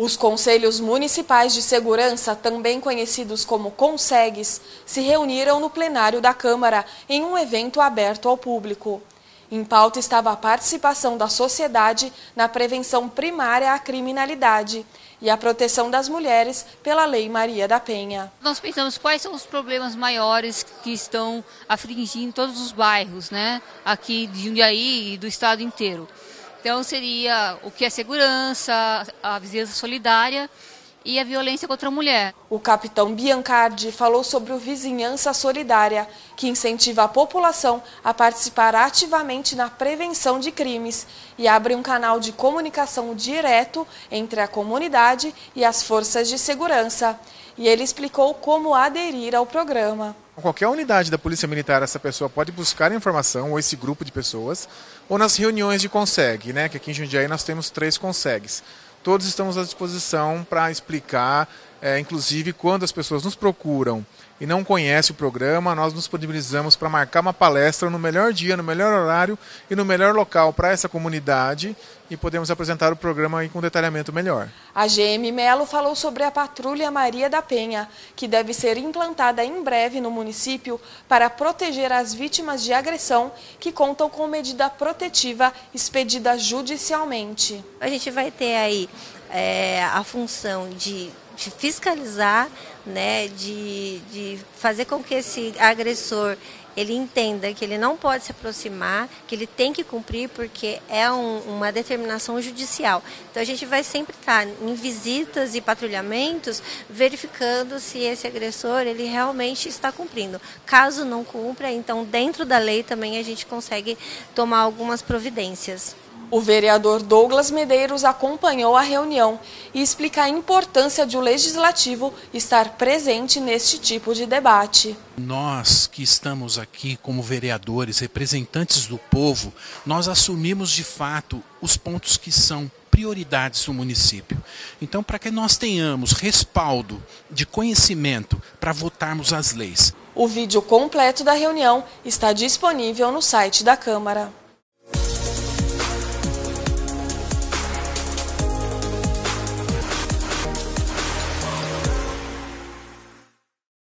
Os Conselhos Municipais de Segurança, também conhecidos como CONSEGs, se reuniram no plenário da Câmara em um evento aberto ao público. Em pauta estava a participação da sociedade na prevenção primária à criminalidade e a proteção das mulheres pela Lei Maria da Penha. Nós pensamos quais são os problemas maiores que estão afligindo todos os bairros, né, aqui de Jundiaí e do estado inteiro. Então seria o que é segurança, a vizinhança solidária e a violência contra a mulher. O capitão Biancardi falou sobre o Vizinhança Solidária, que incentiva a população a participar ativamente na prevenção de crimes e abre um canal de comunicação direto entre a comunidade e as forças de segurança. E ele explicou como aderir ao programa. Qualquer unidade da Polícia Militar, essa pessoa pode buscar informação, ou esse grupo de pessoas, ou nas reuniões de CONSEG, né? que aqui em Jundiaí nós temos três CONSEGs todos estamos à disposição para explicar, é, inclusive quando as pessoas nos procuram e não conhecem o programa, nós nos disponibilizamos para marcar uma palestra no melhor dia, no melhor horário e no melhor local para essa comunidade e podemos apresentar o programa aí com um detalhamento melhor. A GM Melo falou sobre a Patrulha Maria da Penha, que deve ser implantada em breve no município para proteger as vítimas de agressão que contam com medida protetiva expedida judicialmente. A gente vai ter aí é, a função de de fiscalizar, né, de, de fazer com que esse agressor ele entenda que ele não pode se aproximar, que ele tem que cumprir porque é um, uma determinação judicial. Então a gente vai sempre estar em visitas e patrulhamentos verificando se esse agressor ele realmente está cumprindo. Caso não cumpra, então dentro da lei também a gente consegue tomar algumas providências. O vereador Douglas Medeiros acompanhou a reunião e explica a importância de o legislativo estar presente neste tipo de debate. Nós que estamos aqui como vereadores, representantes do povo, nós assumimos de fato os pontos que são prioridades do município. Então, para que nós tenhamos respaldo de conhecimento para votarmos as leis. O vídeo completo da reunião está disponível no site da Câmara.